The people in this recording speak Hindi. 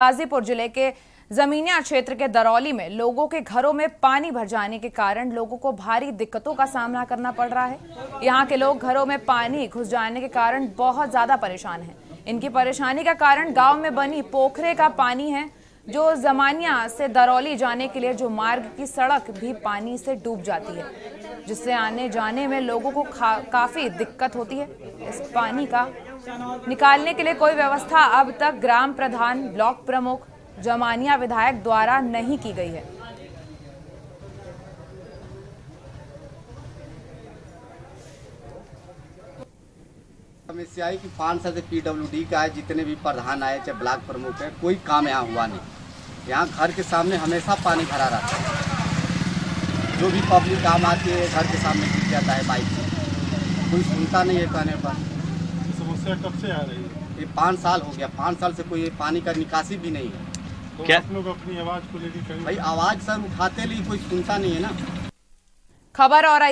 गाजीपुर ज़िले के जमीनिया क्षेत्र के दरौली में लोगों के घरों में पानी भर जाने के कारण लोगों को भारी दिक्कतों का सामना करना पड़ रहा है। यहाँ के लोग घरों में पानी घुस जाने के कारण बहुत ज़्यादा परेशान हैं। इनकी परेशानी का कारण गाँव में बनी पोखरे का पानी है, जो जमानिया से दरौली जाने के लिए जो मार्ग की सड़क भी पानी से डूब जाती है, जिससे आने जाने में लोगों को काफ़ी दिक्कत होती है। इस पानी का निकालने के लिए कोई व्यवस्था अब तक ग्राम प्रधान, ब्लॉक प्रमुख, जमानिया विधायक द्वारा नहीं की गई है। समस्या है कि पाँच साल से पीडब्ल्यूडी का है, जितने भी प्रधान आए, चाहे ब्लॉक प्रमुख है, कोई काम यहाँ हुआ नहीं। यहाँ घर के सामने हमेशा पानी भरा रहता है। जो भी पब्लिक काम आती है, घर के सामने गिर जाता है बाइक से। कोई सुनता नहीं है कहने पर। समस्या कब से आ रही है? ये पाँच साल हो गया। पाँच साल से कोई पानी का निकासी भी नहीं है। तो क्या? आप लोग अपनी आवाज़ को लेकर भाई आवाज़ सर उठाते लिए कोई सुनता नहीं है ना। खबर और